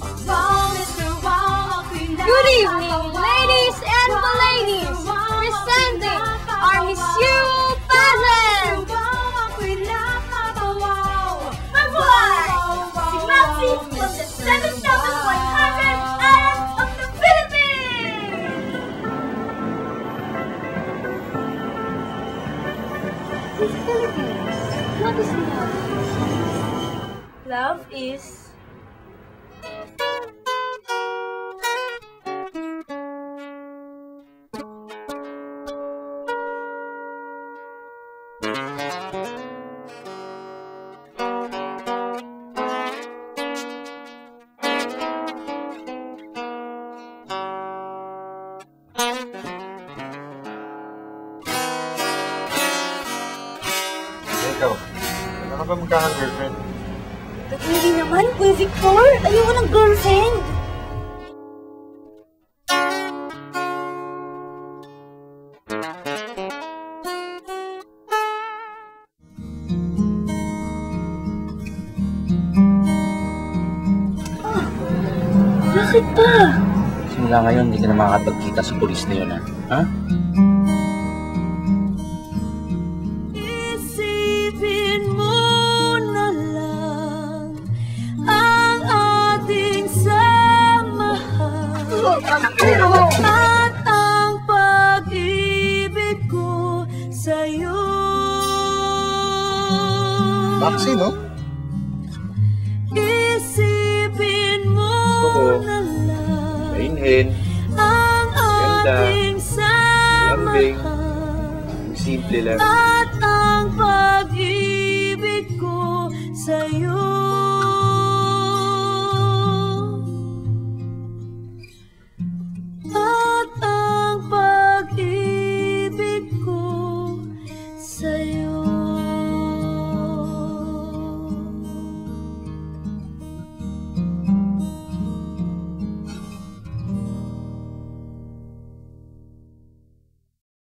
Good evening, ladies and ladies. Presenting our Miss Euro pageant. Mabuhay! Si Maxi from the 7,100 Islands of the Philippines! The Philippines. What is love? Love is Ikaw, ano ka ba magkaka-girlfriend? Hindi naman, Kuya Victor. Ayaw ng girlfriend. Bakit ba? Simula ngayon, hindi ka na makakapagkita sa pulis na yun, ha? Ha? Isipin mo na lang ang ating samahan at ang pag-ibig ko sa'yo. Maxi, no? ko. Mainhin. Ganda. Lambing. Simple lang.